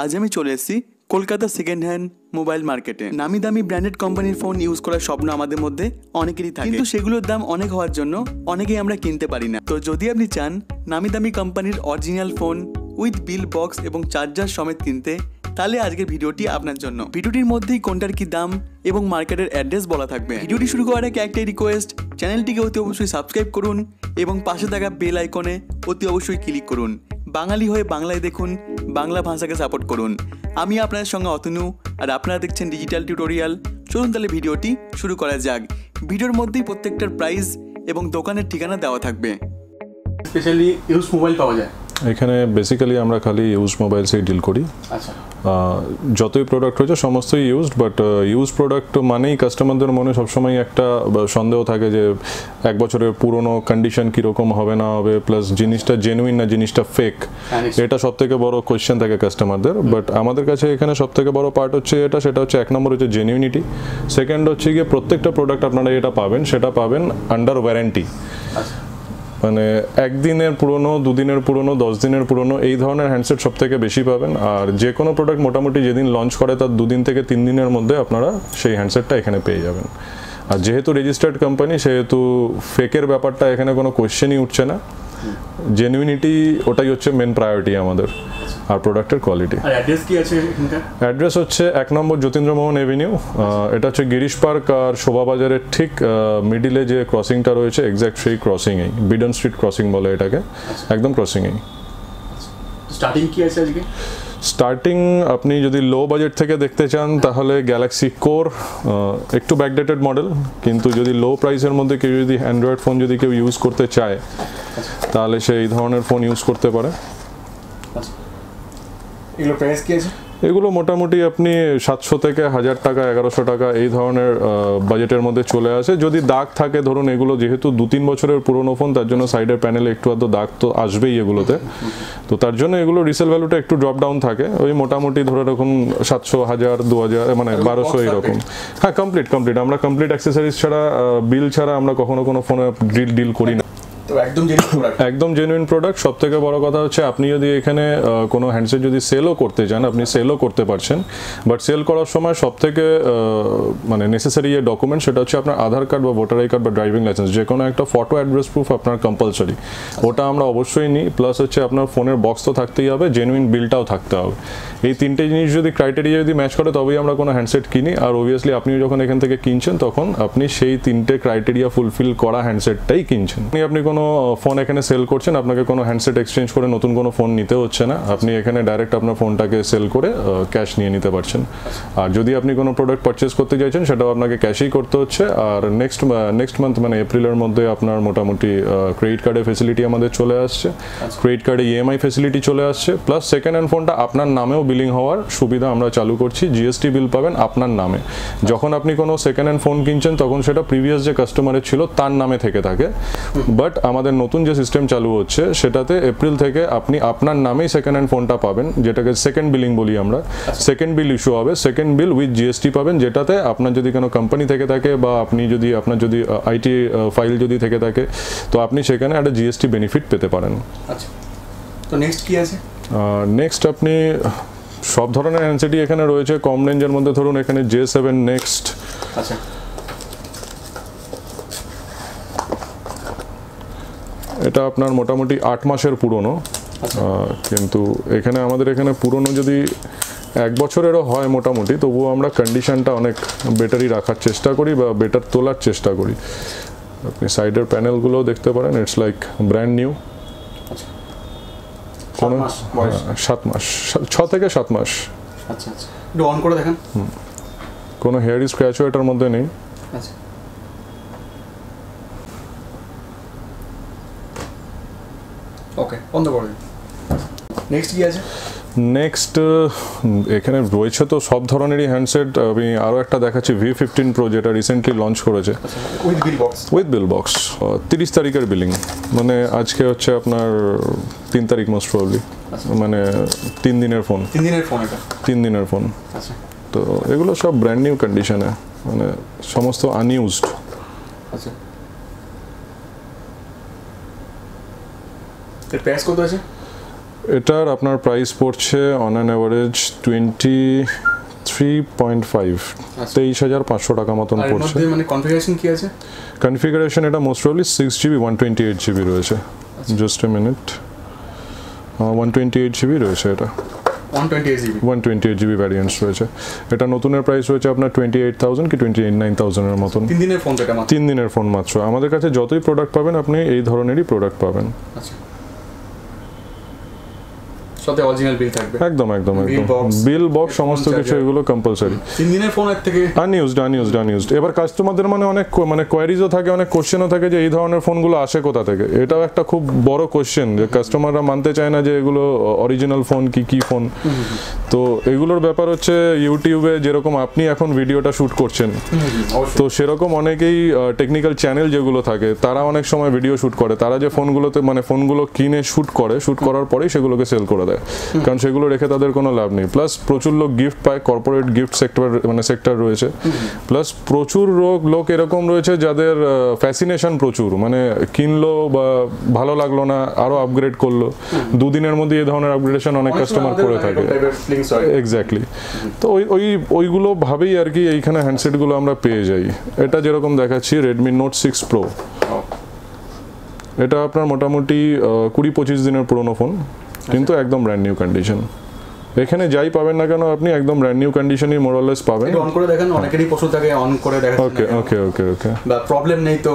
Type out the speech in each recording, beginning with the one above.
আজ আমি চলে এসেছি কলকাতা সেকেন্ড হ্যান্ড মোবাইল মার্কেটে নামি দামি ব্র্যান্ডেড কোম্পানির ফোন ইউজ করার স্বপ্ন আমাদের মধ্যে অনেকেরই থাকে। কিন্তু সেগুলোর দাম অনেক হওয়ার জন্য অনেকেই আমরা কিনতে পারি না। তো যদি আপনি চান নামি দামি কোম্পানির original phone with bill box এবং চার্জার সমেত কিনতে, তাহলে আজকের ভিডিওটি আপনার জন্য। ভিডিওটির মধ্যেই কোনটার কি দাম এবং মার্কেটের অ্যাড্রেস বলা থাকবে। ভিডিওটি শুরু করার আগে একটাই রিকোয়েস্ট চ্যানেলটিকে অতি অবশ্যই সাবস্ক্রাইব করুন এবং পাশে থাকা বেল আইকনে অতি অবশ্যই ক্লিক করুন। বাঙালি হয়ে বাংলায় দেখুন, বাংলা ভাষাকে সাপোর্ট করুন। আমি আপনাদের সঙ্গে অতনু, আর আপনারা দেখছেন ডিজিটাল টিউটোরিয়াল চলুন তাহলে ভিডিওটি শুরু করা যাক। ভিডিওর মধ্যেই প্রত্যেকটার প্রাইস এবং দোকানের ঠিকানা দেওয়া থাকবে। স্পেশালি ইউজ মোবাইল পাওয়া যায়? এখানে বেসিক্যালি আমরা খালি ইউজ মোবাইল মোবাইলসেই ডিল করি। আচ্ছা। যতই প্রোডাক্ট হয়েছে সমস্তই ইউজড বাট ইউজ প্রোডাক্ট মানেই কাস্টমারদের মনে সবসময় একটা সন্দেহ থাকে যে এক বছরের পুরনো কন্ডিশন কীরকম হবে না হবে প্লাস জিনিসটা জেনুইন না জিনিসটা ফেক হ্যাঁ, এটা সব থেকে বড় কোয়েশ্চেন থাকে কাস্টমারদের বাট আমাদের কাছে এখানে সব থেকে বড় পার্ট হচ্ছে এটা সেটা হচ্ছে এক নম্বর হচ্ছে জেনুইনিটি সেকেন্ড হচ্ছে গিয়ে প্রত্যেকটা প্রোডাক্ট আপনারা এটা পাবেন সেটা পাবেন আন্ডার ওয়ারেন্টি মানে একদিনের পুরনো, দুদিনের পুরনো দশ দিনের পুরনো, এই ধরনের হ্যান্ডসেট সব থেকে বেশি পাবেন। আর যে কোনো প্রোডাক্ট মোটামুটি যেদিন লঞ্চ করে তার দুদিন থেকে তিন দিনের মধ্যে আপনারা সেই হ্যান্ডসেটটা এখানে পেয়ে যাবেন। আর যেহেতু রেজিস্টার্ড কোম্পানি সেহেতু ফেকের ব্যাপারটা এখানে কোনো কোয়েশ্চেনই উঠছে না। জেনুইনিটি ওটাই হচ্ছে মেন প্রায়োরিটি আমাদের। আর প্রোডাক্টের কোয়ালিটি অ্যাড্রেস কি আছে অ্যাড্রেস হচ্ছে এক নম্বর যতীন্দ্রমোহন এভিনিউ এটা হচ্ছে গিরিশ পার্ক আর শোভাবাজারের ঠিক মিডিলে যে ক্রসিংটা রয়েছে এক্স্যাক্ট সেই ক্রসিংয়েই বিডন স্ট্রিট ক্রসিং বলে এটাকে। একদম ক্রসিংয়েই স্টার্টিং কি আছে আজকে? স্টার্টিং আপনি যদি লো বাজেট থেকে দেখতে চান তাহলে গ্যালাক্সি কোর একটু ব্যাকডেটেড মডেল কিন্তু যদি লো প্রাইসের মধ্যে কেউ যদি অ্যান্ড্রয়েড ফোন যদি কেউ ইউজ করতে চায় তাহলে সে এই ধরনের ফোন ইউজ করতে পারে। আচ্ছা। এগুলো প্রাইস কি আছে? এগুলো মোটামুটি আপনি সাতশো থেকে হাজার টাকা এগারোশো টাকা এই ধরনের বাজেটের মধ্যে চলে আসে। যদি দাগ থাকে ধরুন এগুলো যেহেতু দু তিন বছরের পুরনো ফোন তার জন্য সাইডের প্যানেলে একটু আধটু দাগ তো আসবেই এগুলোতে। তো তার জন্য এগুলো রিসেল ভ্যালুটা একটু ড্রপ ডাউন থাকে। ওই মোটামুটি ধরে রাখুন সাতশো হাজার দু হাজার মানে বারোশো এরকম হ্যাঁ কমপ্লিট কমপ্লিট আমরা কমপ্লিট অ্যাক্সেসরিজ ছাড়া বিল ছাড়া আমরা কখনো কোনো ফোনে ডিল ডিল করি না। একদম জেনুইন প্রোডাক্ট সব থেকে বড় কথা হচ্ছে, আপনি যদি এখানে কোনো হ্যান্ডসেট যদি সেলও করতে চান, আপনি সেলও করতে পারছেন। বাট সেল করার সময় সব থেকে মানে নেসেসারি যে ডকুমেন্ট সেটা হচ্ছে আপনার আধার কার্ড বা ভোটার আই কার্ড বা ড্রাইভিং লাইসেন্স যে কোনো একটা ফটো অ্যাড্রেস প্রুফ আপনার কম্পালসারি ওটা আমরা অবশ্যই নিই। প্লাস হচ্ছে আপনার ফোনের বক্স তো থাকতেই হবে জেনুইন বিলটাও থাকতে হবে। এই তিনটে জিনিস যদি ক্রাইটেরিয়া যদি ম্যাচ করে, তবেই আমরা কোনো হ্যান্ডসেট কিনি। আর অবভিয়াসলি আপনি যখন এখান থেকে কিনছেন, তখন আপনি সেই তিনটে ক্রাইটেরিয়া ফুলফিল করা হ্যান্ডসেটটাই কিনছেন। আপনি আপনি কোনো ফোন এখানে সেল করছেন? আপনাকে কোনো হ্যান্ডসেট এক্সচেঞ্জ করে নতুন কোনো ফোন নিতে হচ্ছে না। আপনি এখানে ডাইরেক্ট আপনার ফোনটাকে সেল করে ক্যাশ নিয়ে নিতে পারছেন। আর যদি আপনি কোনো প্রোডাক্ট পারচেস করতে চাইছেন সেটাও আপনাকে ক্যাশেই করতে হচ্ছে। আর নেক্সট নেক্সট মান্থ মানে এপ্রিলের মধ্যে আপনার মোটামুটি ক্রেডিট কার্ডের ফেসিলিটি আমাদের চলে আসছে। ক্রেডিট কার্ডে ইএমআই ফেসিলিটি চলে আসছে। প্লাস সেকেন্ড হ্যান্ড ফোনটা আপনার নামেও বিলিং হওয়ার সুবিধা আমরা চালু করছি। জিএসটি বিল পাবেন আপনার নামে। যখন আপনি কোনো সেকেন্ড হ্যান্ড ফোন কিনছেন তখন সেটা প্রিভিয়াস যে কাস্টমারের ছিল তার নামে থেকে থাকে। বাট আমাদের নতুন যে সিস্টেম চালু হচ্ছে সেটাতে এপ্রিল থেকে আপনি আপনার নামেই সেকেন্ড হ্যান্ড ফোনটা পাবেন যেটাকে সেকেন্ড বিলিং বলি আমরা। সেকেন্ড বিল ইস্যু হবে সেকেন্ড বিল উইথ জিএসটি পাবেন যেটাতে আপনার যদি কোনো কোম্পানি থেকে থাকে বা আপনি যদি আপনার যদি আইটি ফাইল যদি থেকে থাকে তো আপনি সেখানে একটা জিএসটি বেনিফিট পেতে পারেন। আচ্ছা। তো নেক্সট কি আছে? নেক্সট আপনি সব ধরনের হ্যান্ডসেটই এখানে রয়েছে কম রেঞ্জের মধ্যে ধরুন এখানে জে সেভেন নেক্সট আচ্ছা। এটা আপনার মোটামুটি আট মাসের পুরনো। আচ্ছা। কিন্তু এখানে আমাদের এখানে পুরনো যদি এক বছরেরও হয় মোটামুটি তবুও আমরা কন্ডিশনটা অনেক বেটারই রাখার চেষ্টা করি বা বেটার তোলার চেষ্টা করি। আপনি সাইডের প্যানেলগুলোও দেখতে পারেন ইটস লাইক ব্র্যান্ড নিউ আচ্ছা। কোনো মাস সাত মাস। ছ থেকে সাত মাস। আচ্ছা আচ্ছা। অন করে দেখেন। কোনো হেয়ারি স্ক্র্যাচও এটার মধ্যে নেই। আচ্ছা ওকে বন্ধ করে নেক্সট কি আছে? নেক্সট এখানে রয়েছে তো সব ধরনেরই হ্যান্ডসেট আমি আরও একটা দেখাচ্ছি ভি ফিফটিন প্রো যেটা রিসেন্টলি লঞ্চ করেছে। আচ্ছা with bill box with bill box তিরিশ তারিখের বিলিং মানে আজকে হচ্ছে আপনার তিন তারিখ মোস্ট প্রবলি মানে তিন দিনের ফোন তিন দিনের ফোন এটা। তিন দিনের ফোন আচ্ছা। তো এগুলো সব ব্র্যান্ড নিউ কন্ডিশনে মানে সমস্ত আনইউজড আচ্ছা। এর প্রাইস কত আছে? এটার আপনার প্রাইস পড়ছে on an average twenty three point five তেইশ হাজার পাঁচশো টাকা মতন পড়ছে। মানে কনফিগারেশন কি আছে? কনফিগারেশন এটা most probably six GB one twenty eight GB রয়েছে। Just a minute one twenty eight GB রয়েছে এটা। One twenty eight GB variants রয়েছে। এটা নতুনের প্রাইস রয়েছে আপনার টোয়েন্টি এইট থাউজেন্ড কি টোয়েন্টি এইট নাইন থাউজেন্ডের মতন। তিন দিনের ফোন মাত্র। তিন দিনের ফোন মাত্র। আমাদের কাছে যতই প্রোডাক্ট পাবেন আপনি এই ধরনেরই প্রোডাক্ট পাবেন। আচ্ছা। সাথে অরিজিনাল বিল থাকবে। একদম একদম একদম। বিল বক্স সমস্ত কিছু এগুলো কম্পালসারি তিন দিনের ফোনের থেকে আনইউজড আনইউজড আনইউজড এবার কাস্টমারদের মানে অনেক মানে কোয়ারিজও থাকে অনেক কোশ্চেনও থাকে যে এই ধরনের ফোনগুলো আসে কোথা থেকে? এটাও একটা খুব বড় কোশ্চেন যে কাস্টমাররা মানতে চায় না যে এগুলো অরিজিনাল ফোন কি কি ফোন তো এগুলোর ব্যাপার হচ্ছে ইউটিউবে যেরকম আপনি এখন ভিডিওটা শ্যুট করছেন তো সেরকম অনেকেই টেকনিক্যাল চ্যানেল যেগুলো থাকে তারা অনেক সময় ভিডিও শ্যুট করে। তারা যে ফোনগুলোতে মানে ফোনগুলো কিনে শ্যুট করে শ্যুট করার পরেই সেগুলোকে সেল করে দেয়। কারণ সেগুলো রেখে তাদের কোনো লাভ নেই। প্লাস প্রচুর লোক গিফট পায় কর্পোরেট গিফট সেক্টর মানে সেক্টর রয়েছে। প্লাস প্রচুর লোক লোক এরকম রয়েছে যাদের ফ্যাসিনেশন প্রচুর। মানে কিনলো বা ভালো লাগল না আরও আপগ্রেড করল। দুদিনের মধ্যে এই ধরনের আপগ্রেডেশন অনেক কাস্টমার করে থাকে। এক্স্যাক্টলি তো ওই ওই ওইগুলো ভাবেই আর কি এইখানে হ্যান্ডসেটগুলো আমরা পেয়ে যাই। এটা যেরকম দেখাচ্ছি রেডমি নোট সিক্স প্রো এটা আপনার মোটামুটি কুড়ি পঁচিশ দিনের পুরনো ফোন কিন্তু একদম ব্র্যান্ড নিউ কন্ডিশন এখানে যাই পাবেন না কেন আপনি একদম ব্র্যান্ড নিউ কন্ডিশনই মোরালেস পাবেন। অন করে দেখেন অনেকেরই পশু থাকে অন করে দেখা ওকে ওকে ওকে ওকে বা প্রবলেম নেই তো।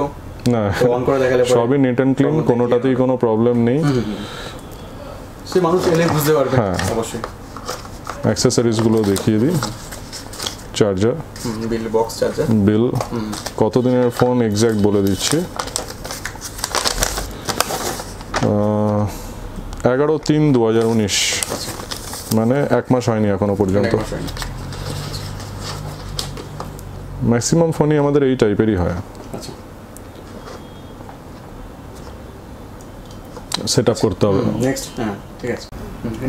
না। অন করে দেখালে সবই নেট অ্যান্ড ক্লিন কোনোটাতেই কোনো প্রবলেম নেই। সে মানুষ এলে বুঝতে পারবে হ্যাঁ। অবশ্যই। অ্যাক্সেসরিজগুলো দেখিয়ে দিই। Charger bill box charger bill কত দিনের ফোন এক্স্যাক্ট বলে দিচ্ছি। এগারো তিন দু হাজার উনিশ। মানে এক মাস হয়নি এখনও পর্যন্ত। ম্যাক্সিমাম ফোনই আমাদের এই টাইপেরই হয়। আচ্ছা। সেট আপ করতে হবে। নেক্সট হ্যাঁ ঠিক আছে।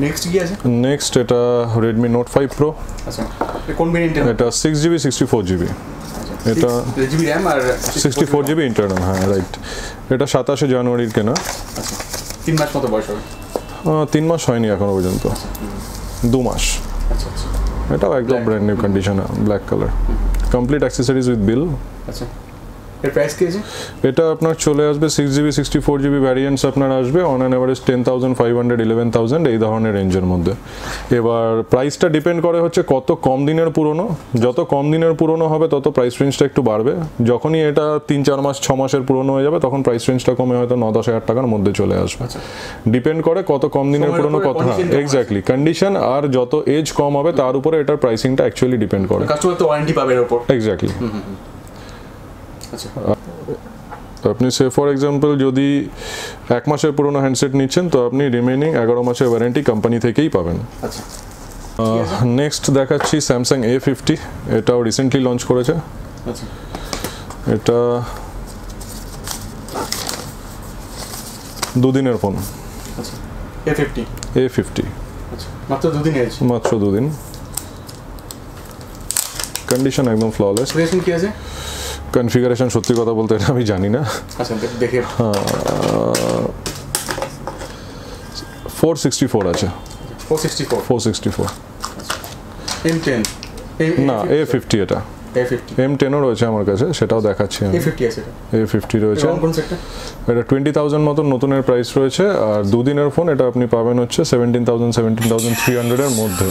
নেক্সট কি আছে? নেক্সট এটা রেডমি নোট ফাইভ প্রো আচ্ছা এটা কোন ভেরিয়েন্টের এটা six GB sixty four GB এটা জিবি র্যাম আর সিক্সটি ফোর জিবি ইন্টারনাল হ্যাঁ রাইট এটা সাতাশে জানুয়ারির কেনা। আচ্ছা তিন মাস মতো বয়স হবে। তিন মাস হয়নি এখনও পর্যন্ত। দু মাস। আচ্ছা আচ্ছা। এটাও একদম brand new condition black colour complete accessories with bill আচ্ছা। এর প্রাইস কি আছে? এটা আপনার চলে আসবে six GB sixty four GB variants আপনার আসবে on an average ten thousand five hundred eleven thousand এই ধরনের রেঞ্জের মধ্যে। এবার প্রাইসটা ডিপেন্ড করে হচ্ছে কত কম দিনের পুরনো। যত কম দিনের পুরনো হবে তত প্রাইস রেঞ্জটা একটু বাড়বে। যখনই এটা তিন চার মাস ছ মাসের পুরনো হয়ে যাবে তখন প্রাইস রেঞ্জটা কমে হয়তো ন দশ হাজার টাকার মধ্যে চলে আসবে। আচ্ছা। ডিপেন্ড করে কত কম দিনের পুরনো কত আছে। এক্স্যাক্টলি কন্ডিশন আর যত এজ কম হবে তার উপরে এটার প্রাইসিংটা অ্যাকচুয়ালি ডিপেন্ড করে। কাস্টমার তো ওয়ারেন্টি পাবে এর উপর। এক্স্যাক্টলি আচ্ছা আপনি সে ফর এক্সাম্পল যদি এক মাসের পুরনো হ্যান্ডসেট নিচ্ছেন তো আপনি রিমেনিং এগারো মাসের ওয়ারেন্টি কোম্পানি থেকেই পাবেন। আচ্ছা। নেক্সট দেখাচ্ছি স্যামসাং এ ফিফটি এটাও রিসেন্টলি লঞ্চ করেছে। আচ্ছা। এটা দুদিনের ফোন আচ্ছা। এ ফিফটি এ ফিফটি আচ্ছা। মাত্র দুদিন মাত্র দুদিন। কন্ডিশন একদম ফ্ললেস কি আছে? কনফিগারেশন সত্যি কথা বলতে এটা আমি জানি না। দেখে ফোর সিক্সটি ফোর আছে। Four sixty four four sixty four M ten না এ ফিফটি এটা। এম টেনও রয়েছে আমার কাছে সেটাও দেখাচ্ছি আমি। এ ফিফটি রয়েছে। এটা টোয়েন্টি থাউজেন্ড মতন নতুনের প্রাইস রয়েছে আর দুদিনের ফোন এটা আপনি পাবেন হচ্ছে seventeen thousand seventeen thousand three হান্ড্রেডের মধ্যে।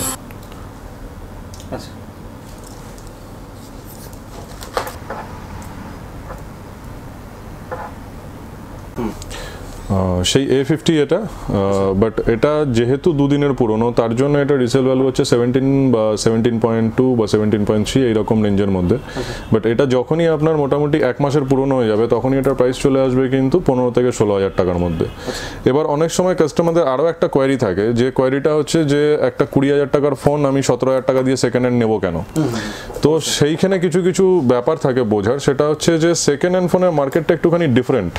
সেই এ ফিফটি এটা বাট এটা যেহেতু দুদিনের পুরনো তার জন্য এটা রিসেল ভ্যালু হচ্ছে সেভেন্টিন বা সেভেন্টিন পয়েন্ট টু বা সেভেন্টিন পয়েন্ট থ্রি এইরকম রেঞ্জের মধ্যে। বাট এটা যখনই আপনার মোটামুটি এক মাসের পুরনো হয়ে যাবে তখনই এটার প্রাইস চলে আসবে কিন্তু পনেরো থেকে ষোলো হাজার টাকার মধ্যে। এবার অনেক সময় কাস্টমারদের আরও একটা কোয়ারি থাকে যে কোয়ারিটা হচ্ছে যে একটা কুড়ি হাজার টাকার ফোন আমি সতেরো হাজার টাকা দিয়ে সেকেন্ড হ্যান্ড নেব কেন? তো সেইখানে কিছু কিছু ব্যাপার থাকে বোঝার সেটা হচ্ছে যে সেকেন্ড হ্যান্ড ফোনের মার্কেটটা একটুখানি ডিফারেন্ট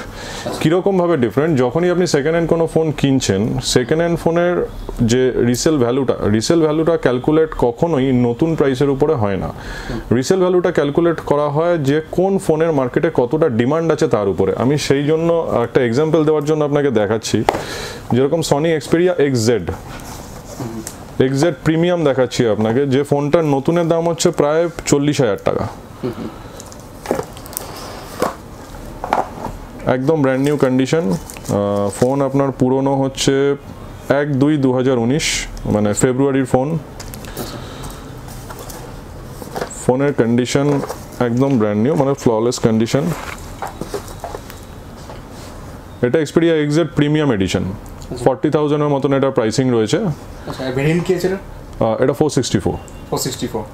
কীরকমভাবে ডিফারেন্ট যখনই আপনি সেকেন্ড হ্যান্ড কোনো ফোন কিনছেন সেকেন্ড হ্যান্ড ফোনের যে রিসেল ভ্যালুটা রিসেল ভ্যালুটা ক্যালকুলেট কখনোই নতুন প্রাইসের উপরে হয় না। রিসেল ভ্যালুটা ক্যালকুলেট করা হয় যে কোন ফোনের মার্কেটে কতটা ডিমান্ড আছে তার উপরে। আমি সেই জন্য একটা এক্সাম্পল দেওয়ার জন্য আপনাকে দেখাচ্ছি। যেরকম Sony Xperia X Z XZ premium দেখাচ্ছি আপনাকে, যে ফোনটার নতুনের দাম হচ্ছে প্রায় চল্লিশ হাজার টাকা। একদম ব্র্যান্ড নিউ কন্ডিশন ফোন আপনার পুরনো হচ্ছে এক দুই দু হাজার উনিশ মানে ফেব্রুয়ারির ফোন ফোনের কন্ডিশন একদম ব্র্যান্ড নিউ মানে ফ্ললেস কন্ডিশন এটা Xperia XZ premium edition forty থাউজেন্ডের মতন এটা প্রাইসিং রয়েছে। আচ্ছা এটা? ফোর সিক্সটি ফোর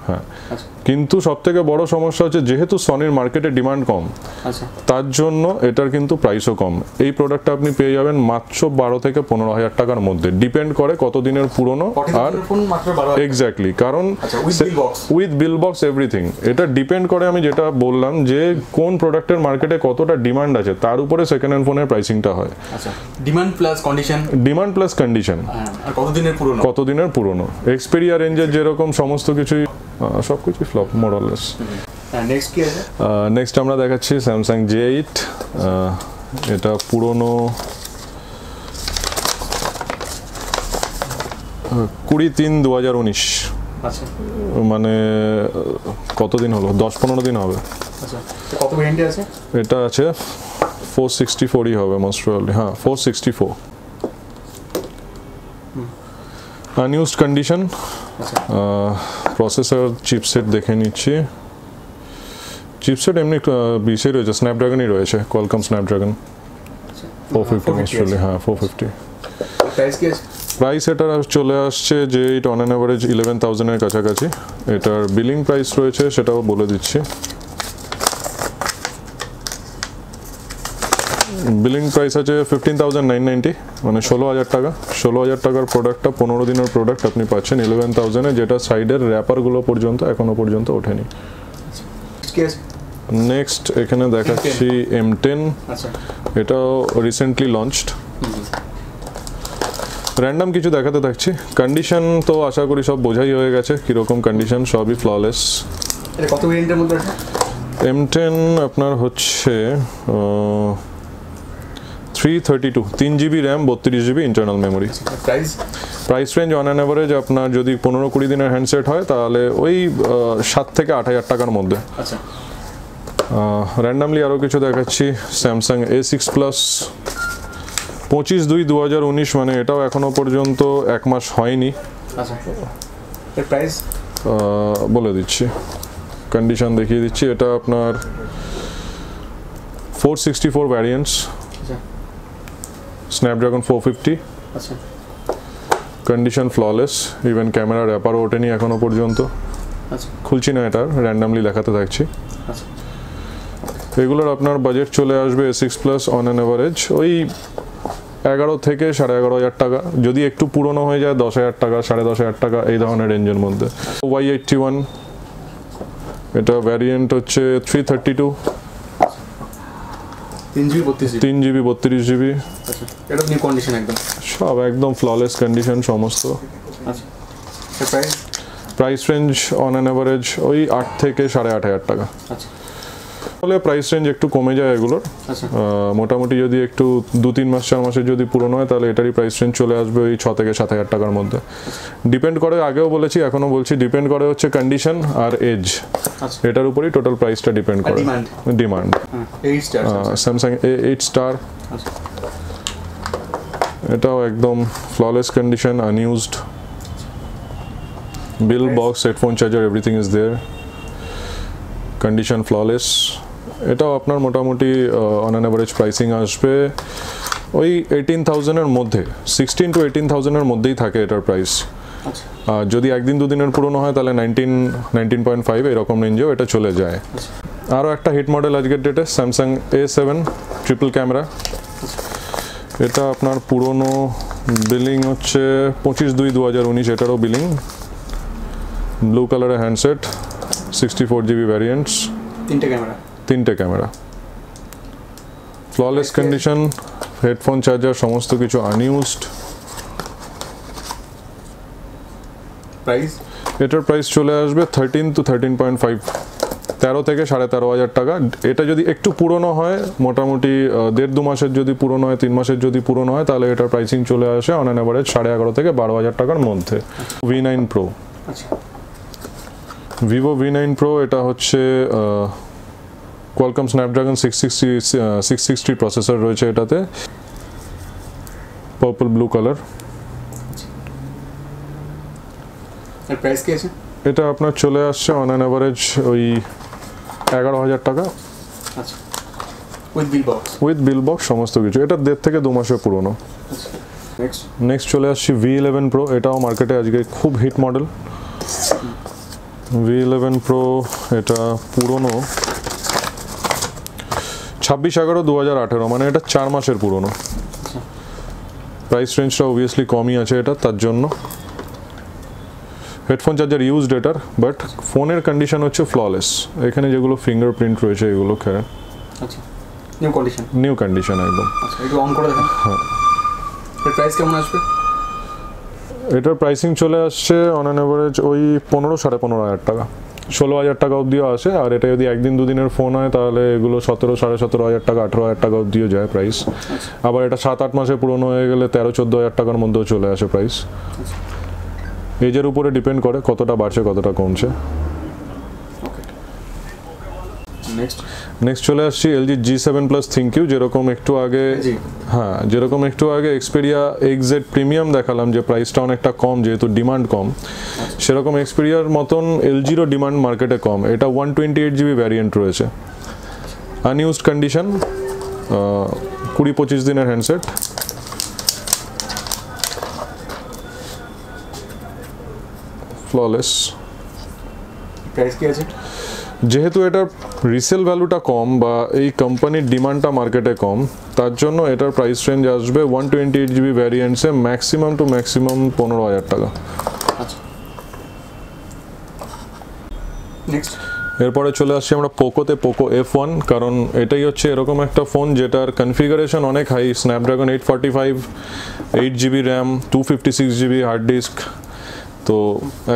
হ্যাঁ। আচ্ছা। কিন্তু সব থেকে বড় সমস্যা হচ্ছে যেহেতু সনির মার্কেটে ডিমান্ড কম আচ্ছা। তার জন্য এটার কিন্তু প্রাইসও কম। এই প্রোডাক্টটা আপনি পেয়ে যাবেন মাত্র বারো থেকে পনেরো হাজার টাকার মধ্যে। ডিপেন্ড করে কত দিনের পুরনো আর। এক্স্যাক্টলি কারণ। উইথ বিল বক্স এভরিথিং এটা ডিপেন্ড করে আমি যেটা বললাম যে কোন প্রোডাক্টের মার্কেটে কতটা ডিমান্ড আছে তার উপরে সেকেন্ড হ্যান্ড ফোনের প্রাইসিংটা হয়। Demand plus condition demand plus condition কতদিনের পুরনো? কতদিনের পুরনো? এক্সপেরিয়া রেঞ্জের যেরকম সমস্ত কিছুই সব কিছুই ফ্লপ মোরালেস নেক্সট আমরা দেখাচ্ছি স্যামসাং জে এইট এটা পুরনো কুড়ি তিন দু হাজার উনিশ। আচ্ছা। মানে কতদিন হলো? দশ পনেরো দিন হবে। আচ্ছা এটা আছে ফোর সিক্সটি ফোরই হবে মোস্ট প্রবলি হ্যাঁ four sixty four unused condition processor chipset দেখে নিচ্ছি। চিপসেট এমনি বিশে রয়েছে স্ন্যাপড্রাগনই রয়েছে কলকাম স্ন্যাপড্রাগন ফোর ফিফটি হ্যাঁ ফোর ফিফটি প্রাইস এটার চলে আসছে যে eight on an average eleven থাউজেন্ডের কাছাকাছি। এটার বিলিং প্রাইস রয়েছে সেটাও বলে দিচ্ছি। বিলিং প্রাইস আছে ফিফটিন থাউজেন্ড নাইন নাইনটি মানে ষোলো হাজার টাকা। ষোলো হাজার টাকার প্রোডাক্টটা পনেরো দিনের প্রোডাক্ট আপনি পাচ্ছেন। ইলেভেন থাউজেন্ডে যেটা সাইডের র্যাপারগুলো পর্যন্ত এখনও পর্যন্ত ওঠেনি। নেক্সট এখানে দেখাচ্ছি এম টেন আচ্ছা। এটাও রিসেন্টলি লঞ্চড র্যান্ডাম কিছু দেখাতে থাকছি। কন্ডিশন তো আশা করি সব বোঝাই হয়ে গেছে। কীরকম কন্ডিশন সবই ফ্ললেস এটা কত ভেরিয়েন্টের মধ্যে এম টেন আপনার হচ্ছে থ্রি থার্টি টু তিন জিবি র্যাম বত্রিশ GB internal memory price price range on an average আপনার যদি পনেরো কুড়ি দিনের হ্যান্ডসেট হয় তাহলে ওই সাত থেকে আট হাজার টাকার মধ্যে। আচ্ছা। র্যান্ডামলি আরও কিছু দেখাচ্ছি স্যামসাং এ সিক্স প্লাস পঁচিশ দুই দু হাজার উনিশ মানে এটাও এখনও পর্যন্ত এক মাস হয়নি। আচ্ছা। প্রাইস বলে দিচ্ছি। কন্ডিশন দেখিয়ে দিচ্ছি এটা আপনার ফোর সিক্সটি ফোর ভ্যারিয়েন্টস আচ্ছা। Snapdragon four fifty condition flawless even camera র্যাপারও ওঠেনি এখনও পর্যন্ত। আচ্ছা। খুলছি না এটার র্যান্ডামলি দেখাতে থাকছি। আচ্ছা। এগুলোর আপনার বাজেট চলে আসবে six plus on an average ওই এগারো থেকে সাড়ে এগারো হাজার টাকা। যদি একটু পুরনো হয়ে যায় দশ হাজার টাকা সাড়ে দশ হাজার টাকা এই ধরনের রেঞ্জের মধ্যে। ওয়াই এইটটি ওয়ান এটা ভ্যারিয়েন্ট হচ্ছে থ্রি থার্টি টু তিন জিবি বত্রিশ জিবি। এটা নিউ কন্ডিশন একদম। সব একদম ফ্ললেস কন্ডিশন সমস্ত। Price price range on an average ওই আট থেকে সাড়ে আট হাজার টাকা। আচ্ছা। ফলে প্রাইস রেঞ্জ একটু কমে যায় এগুলোর। আচ্ছা। মোটামুটি যদি একটু দু তিন মাস চার মাসের যদি পুরনো হয় তাহলে এটারই প্রাইস রেঞ্জ চলে আসবে ওই ছ থেকে সাত হাজার টাকার মধ্যে। ডিপেন্ড করে আগেও বলেছি এখনও বলছি ডিপেন্ড করে হচ্ছে কন্ডিশন আর এজ আচ্ছা। এটার উপরই টোটাল প্রাইসটা ডিপেন্ড করে। Demand Samsung A eight star এটাও একদম flawless condition unused bill box headphone charger everything is there condition flawless এটাও আপনার মোটামুটি অন অ্যান অ্যাভারেজ প্রাইসিং আসবে। ওই এইটিন থাউজেন্ডের মধ্যে সিক্সটিন টু এইটিন থাউজেন্ডের মধ্যেই থাকে এটার প্রাইস আচ্ছা। আর যদি একদিন দুদিনের পুরনো হয় তাহলে নাইনটিন নাইনটিন পয়েন্ট ফাইভ এরকম রেঞ্জেও এটা চলে যায়। আচ্ছা। আরও একটা হিট মডেল আজকের ডেটে Samsung A seven triple camera এটা আপনার পুরনো বিলিং হচ্ছে পঁচিশ দুই দু হাজার উনিশ এটারও বিলিং ব্লু কালারের handset sixty four GB variants তিনটে ক্যামেরা তিনটে camera. Flawless condition headphone charger সমস্ত কিছু আনইউজড প্রাইস এটার প্রাইস চলে আসবে thirteen to thirteen point five তেরো থেকে সাড়ে তেরো হাজার টাকা। এটা যদি একটু পুরনো হয় মোটামুটি দেড় দু মাসের যদি পুরনো হয় তিন মাসের যদি পুরনো হয় তাহলে এটার প্রাইসিং চলে আসে অন অ্যান অ্যাভারেজ সাড়ে এগারো থেকে বারো হাজার টাকার মধ্যে। ভি নাইন প্রো আচ্ছা। ভিভো ভি নাইন প্রো এটা হচ্ছে Qualcomm Snapdragon six sixty six sixty processor রয়েছে এটাতে। পার্পল ব্লু কালার এটা আপনার চলে আসছে অন অ্যান অ্যাভারেজ ওই এগারো হাজার টাকা। আচ্ছা। উইথ বিল বক্স সমস্ত কিছু। এটা দেড় থেকে দু মাসের পুরনো। আচ্ছা। নেক্সট নেক্সট চলে আসছি ভি ইলেভেন প্রো এটাও মার্কেটে আজকে খুব hit model V eleven pro এটা পুরনো। ছাব্বিশ এগারো দু হাজার আঠেরো মানে এটা চার মাসের পুরনো। প্রাইস রেঞ্জটা অবভিয়াসলি কমই আছে এটা তার জন্য। হেডফোন চার্জার ইউজড এটার বাট ফোনের কন্ডিশন হচ্ছে ফ্ললেস এখানে যেগুলো ফিঙ্গারপ্রিন্ট রয়েছে এগুলো খেয়ে আচ্ছা নিউ কন্ডিশন নিউ কন্ডিশন একদম। আচ্ছা একটু অন করে দেখেন। হ্যাঁ। এর প্রাইস কেমন আসবে? এটার প্রাইসিং চলে আসছে অন অ্যান অ্যাভারেজ ওই পনেরো সাড়ে পনেরো হাজার টাকা। ষোলো হাজার টাকা অবধিও আসে আর এটা যদি একদিন দুদিনের ফোন হয় তাহলে এগুলো সতেরো সাড়ে সতেরো হাজার টাকা আঠেরো হাজার টাকা অবধিও যায় প্রাইস আবার এটা সাত আট মাসে পুরনো হয়ে গেলে তেরো চোদ্দ হাজার টাকার মধ্যেও চলে আসে প্রাইস এজের উপরে ডিপেন্ড করে কতটা বাড়ছে কতটা কমছে। নেক্সট চলে আসছি LG G seven plus ThinQ যেরকম একটু আগে হ্যাঁ যেরকম একটু আগে এক্সপেরিয়া এক্সেড প্রিমিয়াম দেখালাম যে প্রাইসটা অনেকটা কম যেহেতু ডিমান্ড কম। সেরকম এক্সপেরিয়ার মতন এলজিরও ডিমান্ড মার্কেটে কম। এটা one twenty eight GB variant রয়েছে আনইউজড কন্ডিশন কুড়ি পঁচিশ দিনের হ্যান্ডসেট ফ্ললেস প্রাইস কি আছে? যেহেতু এটার রিসেল ভ্যালুটা কম বা এই কোম্পানির ডিমান্ডটা মার্কেটে কম তার জন্য এটার প্রাইস রেঞ্জ আসবে ওয়ান টোয়েন্টি এইট জিবি ভ্যারিয়েন্টসে ম্যাক্সিমাম টু ম্যাক্সিমাম পনেরো হাজার টাকা। আচ্ছা। নেক্সট এরপরে চলে আসছি আমরা পোকোতে পোকো এফ ওয়ান কারণ এটাই হচ্ছে এরকম একটা ফোন যেটার কনফিগারেশন অনেক high Snapdragon eight forty five eight GB RAM two fifty six GB hard disk তো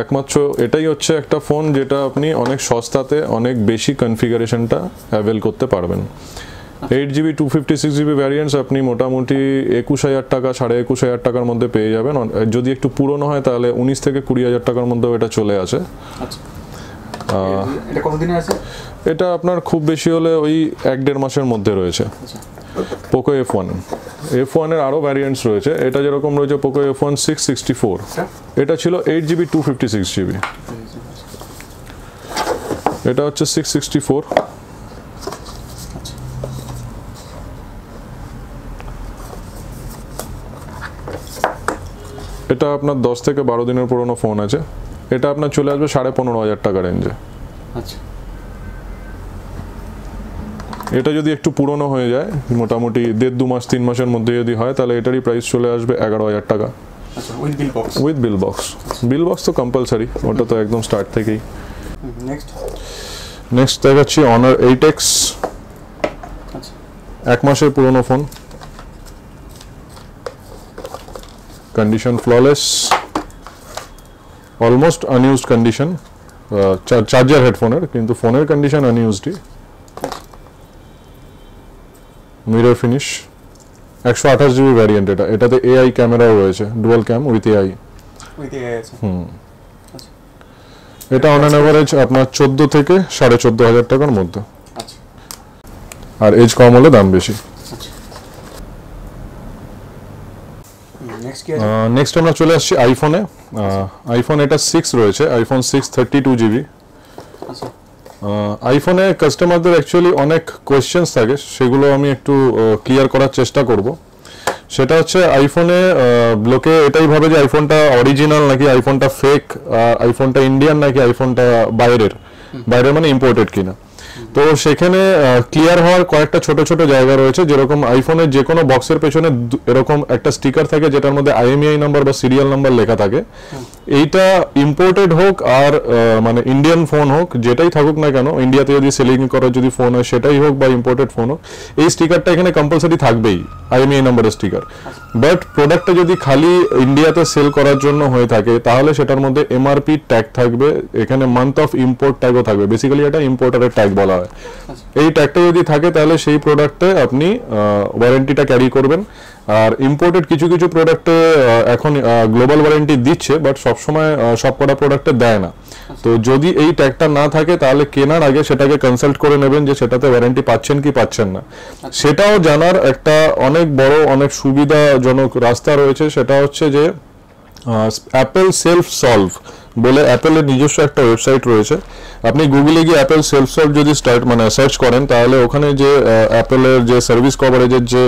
একমাত্র এটাই হচ্ছে একটা ফোন যেটা আপনি অনেক সস্তাতে অনেক বেশি কনফিগারেশনটা অ্যাভেল করতে পারবেন। Eight GB two fifty six GB variants আপনি মোটামুটি একুশ হাজার টাকা সাড়ে একুশ হাজার টাকার মধ্যে পেয়ে যাবেন। যদি একটু পুরনো হয় তাহলে উনিশ থেকে কুড়ি হাজার টাকার মধ্যেও এটা চলে আসে। আচ্ছা। এটা আছে? এটা আপনার খুব বেশি হলে ওই এক দেড় মাসের মধ্যে রয়েছে। আচ্ছা। পোকো এফ ওয়ান এফ ওয়ানের আরও ভ্যারিয়েন্টস রয়েছে। এটা যেরকম রয়েছে Poco F one six sixty four এটা ছিল eight GB two fifty six GB এটা হচ্ছে সিক্স সিক্সটি ফোর এটা আপনার দশ থেকে বারো দিনের পুরনো ফোন আছে। এটা আপনার চলে আসবে সাড়ে পনেরো হাজার টাকা রেঞ্জে আচ্ছা। এটা যদি একটু পুরনো হয়ে যায় মোটামুটি দেড় দু মাস তিন মাসের মধ্যে যদি হয় তাহলে এটারই প্রাইস চলে আসবে এগারো হাজার টাকা। With bill box bill box তো কম্পালসারি ওটা তো একদম স্টার্ট থেকেই। নেক্সট দেখাচ্ছি অনার এইট এক্স এক মাসের পুরনো phone condition flawless almost unused condition charger হেডফোনের কিন্তু ফোনের কন্ডিশন আনইউজডই মিরর ফিনিশ একশো আঠাশ জিবি ভ্যারিয়েন্ট এটা। এটাতে এআই ক্যামেরাও রয়েছে ডুয়াল ক্যাম উইথ এআই আছে। আচ্ছা। এটা অন অ্যান অ্যাভারেজ আপনার চোদ্দ থেকে সাড়ে চোদ্দ হাজার টাকার মধ্যে। আচ্ছা। আর এজ কম হলে দাম বেশি। আচ্ছা। নেক্সট নেক্সট আমরা চলে আসছি আইফোনে আইফোন এটা সিক্স রয়েছে iPhone six thirty two GB আচ্ছা আইফোনে কাস্টমারদের অ্যাকচুয়ালি অনেক কোয়েশ্চেন্স থাকে, সেগুলো আমি একটু ক্লিয়ার করার চেষ্টা করব। সেটা হচ্ছে আইফোনে লোকে এটাই ভাবে যে আইফোনটা অরিজিনাল নাকি আইফোনটা ফেক আইফোনটা ইন্ডিয়ান নাকি আইফোনটা বাইরের? বাইরের মানে ইম্পোর্টেড কিনা? তো সেখানে ক্লিয়ার হওয়ার কয়েকটা ছোট ছোট জায়গা রয়েছে, যেরকম আইফোনের যে কোনো বক্সের পেছনে এরকম একটা স্টিকার থাকে, যেটার মধ্যে আইএমআই নাম্বার বা সিরিয়াল নাম্বার লেখা থাকে। এইটা ইম্পোর্টেড হোক আর মানে ইন্ডিয়ান ফোন হোক, যেটাই থাকুক না কেন ইন্ডিয়াতে যদি সেলিং করার যদি ফোন হয়, সেটাই হোক বা ইম্পোর্টেড ফোন হোক, এই স্টিকারটা এখানে কম্পালসারি থাকবেই আইএমআই নাম্বারের স্টিকার বাট প্রোডাক্টটা যদি খালি ইন্ডিয়াতে সেল করার জন্য হয়ে থাকে, তাহলে সেটার মধ্যে এমআরপি ট্যাগ থাকবে, এখানে মান্থ অফ ইম্পোর্ট ট্যাগও থাকবে। বেসিক্যালি এটা ইম্পোর্টারের ট্যাগ বলা হয়। এই ট্যাগটা যদি থাকে, তাহলে সেই প্রোডাক্টে আপনি ওয়ারেন্টিটা ক্যারি করবেন। আর ইম্পোর্টেড কিছু কিছু প্রোডাক্টে এখন গ্লোবাল ওয়ারেন্টি দিচ্ছে বাট সবসময় সব কটা প্রোডাক্টে দেয় না। তো যদি এই ট্যাগটা না থাকে তাহলে কেনার আগে সেটাকে কনসাল্ট করে নেবেন যে সেটাতে ওয়ারেন্টি পাচ্ছেন কি পাচ্ছেন না। সেটাও জানার একটা অনেক বড় অনেক সুবিধাজনক রাস্তা রয়েছে সেটা হচ্ছে যে অ্যাপেল সেলফ সলভ বলে অ্যাপেলের নিজস্ব একটা ওয়েবসাইট রয়েছে। আপনি গুগলে গিয়ে অ্যাপেল সেলফ সলভ যদি স্টার্ট মানে সার্চ করেন, তাহলে ওখানে যে অ্যাপেলের যে সার্ভিস কভারেজের যে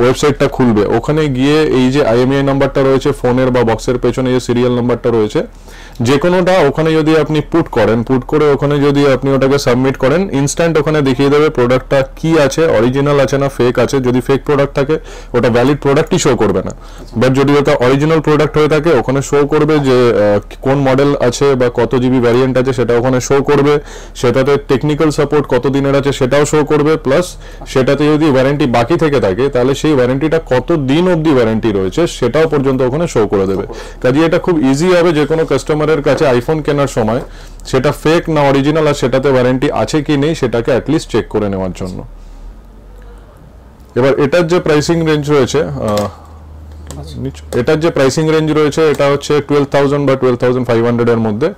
ওয়েবসাইটটা খুলবে, ওখানে গিয়ে এই যে আইএমআই নাম্বারটা রয়েছে ফোনের বা বক্সের পেছনে যে সিরিয়াল নাম্বারটা রয়েছে যে কোনোটা ওখানে যদি আপনি পুট করেন পুট করে ওখানে যদি আপনি ওটাকে সাবমিট করেন ইনস্ট্যান্ট ওখানে দেখিয়ে দেবে প্রোডাক্টটা কি আছে অরিজিনাল আছে না ফেক আছে। যদি ফেক প্রোডাক্ট থাকে, ওটা ভ্যালিড প্রোডাক্টই শো করবে না। বাট যদি ওটা অরিজিনাল প্রোডাক্ট হয়ে থাকে, ওখানে শো করবে যে কোন মডেল আছে বা কত জিবি ভ্যারিয়েন্ট আছে সেটা ওখানে শো করবে। সেটাতে টেকনিক্যাল সাপোর্ট কত দিনের আছে সেটাও শো করবে। প্লাস সেটাতে যদি ওয়ারেন্টি বাকি থেকে থাকে, তাহলে সেই ওয়ারেন্টিটা কত দিন অবধি ওয়ারেন্টি রয়েছে সেটাও পর্যন্ত ওখানে শো করে দেবে। কাজে এটা খুব ইজি হবে যে কোনো কাস্টমারের কাছে আইফোন কেনার সময় সেটা ফেক না অরিজিনাল আর সেটাতে ওয়ারেন্টি আছে কি নেই সেটাকে অ্যাটলিস্ট চেক করে নেওয়ার জন্য। এবার এটার যে প্রাইসিং রেঞ্জ রয়েছে এটার যে প্রাইসিং রেঞ্জ রয়েছে এটা হচ্ছে টুয়েলভ থাউজেন্ড বা টুয়েলভ থাউজেন্ড ফাইভ হান্ড্রেড এর মধ্যে।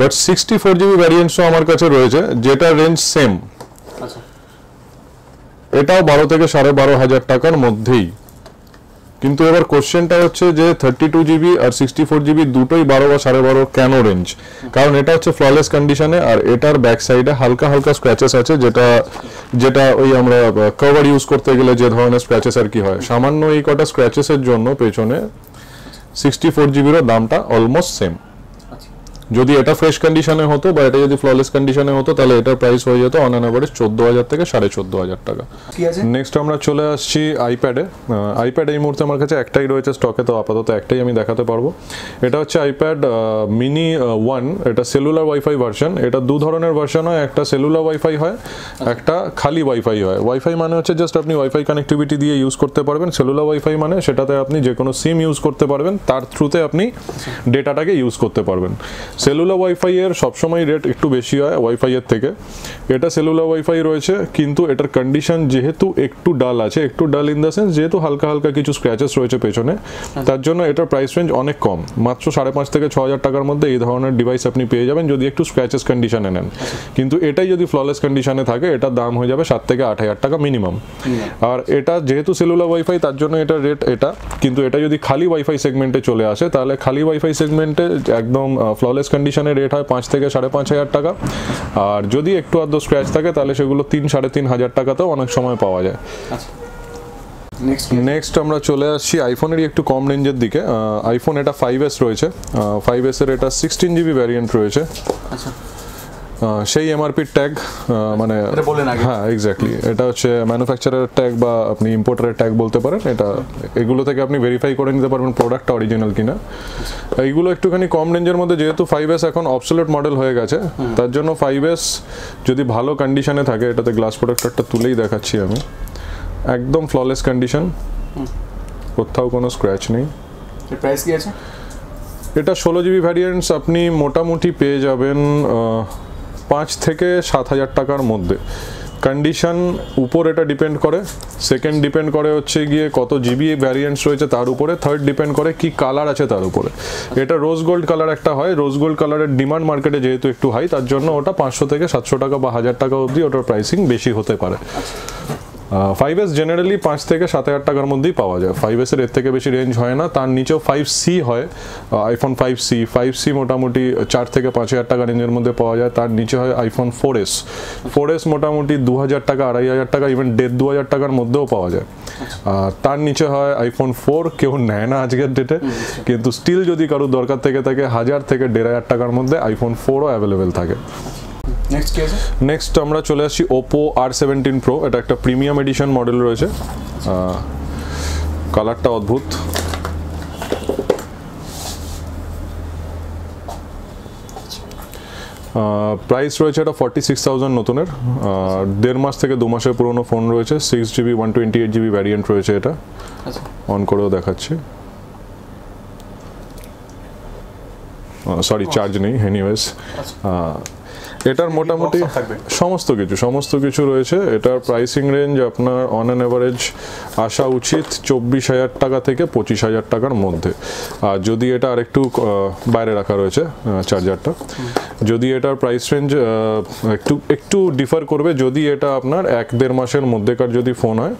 বাট সিক্সটি ফোর জিবি ভ্যারিয়েন্টসও আমার কাছে রয়েছে যেটা রেঞ্জ সেম আচ্ছা। এটাও বারো থেকে সাড়ে বারো হাজার টাকার মধ্যেই। কিন্তু এবার কোশ্চেনটা হচ্ছে যে থার্টি টু জিবি আর সিক্সটি ফোর জিবি দুটোই বারো বা সাড়ে বারো কেন রেঞ্জ কারণ এটা হচ্ছে ফ্ললেস কন্ডিশনে আর এটার ব্যাক সাইডে হালকা হালকা স্ক্র্যাচেস আছে যেটা যেটা ওই আমরা কভার ইউজ করতে গেলে যে ধরনের স্ক্র্যাচেস আর কি হয়। সামান্য এই কটা স্ক্র্যাচেসের জন্য পেছনে সিক্সটি ফোর জিবিরও দামটা অলমোস্ট সেম যদি এটা ফ্রেশ কন্ডিশনে হতো বা এটা যদি ফ্ললেস কন্ডিশনে হতো তাহলে এটার প্রাইস হয়ে যেত অন অ্যান অ্যাভারেজ চোদ্দ হাজার থেকে সাড়ে চোদ্দ হাজার টাকা। নেক্সট আমরা চলে আসছি আইপ্যাডে আইপ্যাড এই মুহূর্তে আমার কাছে একটাই রয়েছে স্টকে তো আপাতত একটাই আমি দেখাতে পারব। এটা হচ্ছে আইপ্যাড মিনি ওয়ান এটা সেলুলার ওয়াইফাই ভার্সন এটা দু ধরনের ভার্সন হয়। একটা সেলুলার ওয়াইফাই হয় একটা খালি ওয়াইফাই হয়। ওয়াইফাই মানে হচ্ছে জাস্ট আপনি ওয়াইফাই কানেক্টিভিটি দিয়ে ইউজ করতে পারবেন। সেলুলার ওয়াইফাই মানে সেটাতে আপনি যে কোনো সিম ইউজ করতে পারবেন। তার থ্রুতে আপনি ডেটাটাকে ইউজ করতে পারবেন। সেলুলার ওয়াইফাই এর সবসময় রেট একটু বেশি হয় ওয়াইফাই এর থেকে। এটা সেলুলার ওয়াইফাই রয়েছে কিন্তু এটার কন্ডিশন যেহেতু একটু ডাল আছে একটু ডাল ইন দ্য সেন্স যেহেতু হালকা হালকা কিছু স্ক্র্যাচেস রয়েছে পেছনে তার জন্য এটার প্রাইস রেঞ্জ অনেক কম। মাত্র সাড়ে পাঁচ থেকে ছ হাজার টাকার মধ্যে এই ধরনের ডিভাইস আপনি পেয়ে যাবেন যদি একটু স্ক্র্যাচেস কন্ডিশনে নেন। কিন্তু এটাই যদি ফ্ললেস কন্ডিশনে থাকে এটার দাম হয়ে যাবে সাত থেকে আট হাজার টাকা মিনিমাম আর এটা যেহেতু সেলুলার ওয়াইফাই তার জন্য এটা রেট এটা কিন্তু এটা যদি খালি ওয়াইফাই সেগমেন্টে চলে আসে তাহলে খালি ওয়াইফাই সেগমেন্টে একদম ফ্ললেস কন্ডিশনে রেট হয় পাঁচ থেকে সাড়ে পাঁচ হাজার টাকা। আর যদি একটু আধ স্ক্র্যাচ থাকে তাহলে সেগুলো তিন সাড়ে তিন হাজার টাকাতেও অনেক সময় পাওয়া যায়। আচ্ছা। নেক্সট নেক্সট আমরা চলে আসছি আইফোনেরই একটু কম রেঞ্জের দিকে। আইফোন এটা ফাইভ এস রয়েছে। ফাইভ এস এর এটা সিক্সটিন জিবি ভ্যারিয়েন্ট রয়েছে। আচ্ছা। সেই এমআরপির ট্যাগ মানে। হ্যাঁ এক্স্যাক্টলি এটা হচ্ছে ম্যানুফ্যাকচারের ট্যাগ বা আপনি ইম্পোর্টারের ট্যাগ বলতে পারেন। এটা এগুলো থেকে আপনি ভেরিফাই করে নিতে পারবেন প্রোডাক্টটা অরিজিনাল কিনা। এইগুলো একটুখানি কম রেঞ্জের মধ্যে যেহেতু ফাইভ এস এখন অবসোলেট মডেল হয়ে গেছে তার জন্য ফাইভ এস যদি ভালো কন্ডিশনে থাকে এটাতে গ্লাস প্রোডাক্টরটা তুলেই দেখাচ্ছি আমি। একদম ফ্ললেস কন্ডিশন কোথাও কোনো স্ক্র্যাচ নেই। প্রাইস কি আছে? এটা ষোলো জিবি ভ্যারিয়েন্টস আপনি মোটামুটি পেয়ে যাবেন পাঁচ থেকে সাত হাজার টাকার মধ্যে। কন্ডিশন উপর এটা ডিপেন্ড করে। সেকেন্ড ডিপেন্ড করে হচ্ছে গিয়ে কত জিবি ভ্যারিয়েন্টস রয়েছে তার উপরে। থার্ড ডিপেন্ড করে কি কালার আছে তার উপরে। এটা রোজ গোল্ড কালার একটা হয়। রোজ গোল্ড কালারের ডিমান্ড মার্কেটে যেহেতু একটু হাই তার জন্য ওটা পাঁচশো থেকে সাতশো টাকা বা হাজার টাকা অবধি ওটার প্রাইসিং বেশি হতে পারে। ফাইভ এস জেনারেলি পাঁচ থেকে সাত হাজার টাকার মধ্যেই পাওয়া যায়। ফাইভ এসের এর থেকে বেশি রেঞ্জ হয় না তার নিচেও ফাইভ সি হয়। IPhone five C five C মোটামুটি চার থেকে পাঁচ হাজার টাকা রেঞ্জের মধ্যে পাওয়া যায় তার নিচে হয় iPhone four S four S মোটামুটি দু হাজার টাকা আড়াই হাজার টাকা ইভেন দেড় দু হাজার টাকার মধ্যেও পাওয়া যায়। আর তার নিচে হয় আইফোন ফোর কেউ নেয় না আজকের ডেটে কিন্তু স্টিল যদি কারোর দরকার থেকে থাকে হাজার থেকে দেড় হাজার টাকার মধ্যে আইফোন ফোরও অ্যাভেলেবেল থাকে। নেক্সট কি আছে? নেক্সট আমরা চলে আসছি ওপো আর সেভেন্টিন প্রো এটা একটা প্রিমিয়াম এডিশন মডেল রয়েছে। কালারটা অদ্ভুত। প্রাইস রয়েছে এটা ফর্টি সিক্স থাউজেন্ড নতুনের। দেড় মাস থেকে দু মাসের পুরোনো ফোন রয়েছে six GB one twenty eight GB variant রয়েছে এটা। আচ্ছা। অন করেও দেখাচ্ছি। সরি চার্জ নেই এনিওয়েজ এটার মোটামুটি সমস্ত কিছু সমস্ত কিছু রয়েছে। এটার প্রাইসিং রেঞ্জ আপনার অন অ্যান অ্যাভারেজ আসা উচিত চব্বিশ হাজার টাকা থেকে পঁচিশ হাজার টাকার মধ্যে। আর যদি এটা আরেকটু বাইরে রাখা রয়েছে চার্জারটা যদি এটার প্রাইস রেঞ্জ একটু একটু ডিফার করবে যদি এটা আপনার এক দেড় মাসের মধ্যেকার যদি ফোন হয়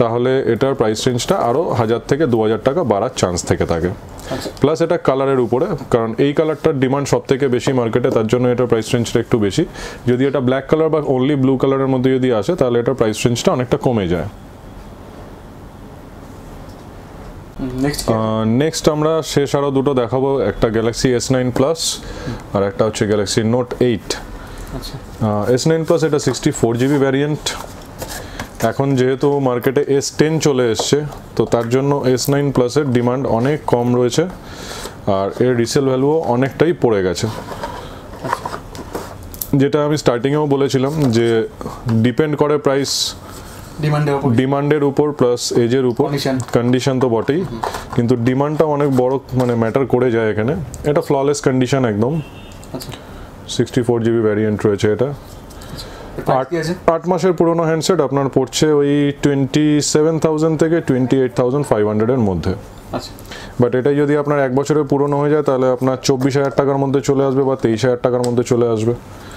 তাহলে এটার প্রাইস রেঞ্জটা আরও হাজার থেকে দু হাজার টাকা বাড়ার চান্স থেকে থাকে। আচ্ছা। প্লাস এটা কালারের উপরে কারণ এই কালারটার ডিমান্ড সব থেকে বেশি মার্কেটে তার জন্য এটার প্রাইস রেঞ্জটা একটু বেশি। যদি এটা ব্ল্যাক কালার বা অনলি ব্লু কালারের মধ্যে যদি আসে তাহলে এটার প্রাইস রেঞ্জটা অনেকটা কমে যায়। নেক্সট আমরা শেষ আরও দুটো দেখাবো। একটা গ্যালাক্সি এস নাইন প্লাস আর একটা হচ্ছে Galaxy Note eight S nine plus এটা সিক্সটি ফোর জিবি ভ্যারিয়েন্ট এখন যেহেতু মার্কেটে এস টেন চলে এসছে তো তার জন্য এস নাইন প্লাসের ডিমান্ড অনেক কম রয়েছে। আর এর রিসেল ভ্যালুও অনেকটাই পড়ে গেছে। যেটা আমি স্টার্টিংয়েও বলেছিলাম যে ডিপেন্ড করে প্রাইস ডিমান্ডের উপর। প্লাস এজের উপর। কন্ডিশন তো বটেই। কিন্তু ডিমান্ডটা অনেক বড় মানে ম্যাটার করে যায় এখানে। এটা ফ্ললেস কন্ডিশন একদম। আচ্ছা। সিক্সটি ফোর জিবি ভ্যারিয়েন্ট রয়েছে এটা। আছে? আট মাসের পুরোনো হ্যান্ডসেট আপনার পড়ছে ওই টোয়েন্টি সেভেন থাউজেন্ড থেকে টোয়েন্টি এইট থাউজেন্ড ফাইভ হান্ড্রেডের মধ্যে। আচ্ছা বাট এটাই যদি আপনার এক বছরের পুরনো হয়ে যায় তাহলে আপনার চব্বিশ হাজার টাকার মধ্যে চলে আসবে বা তেইশ হাজার টাকার মধ্যে চলে আসবে।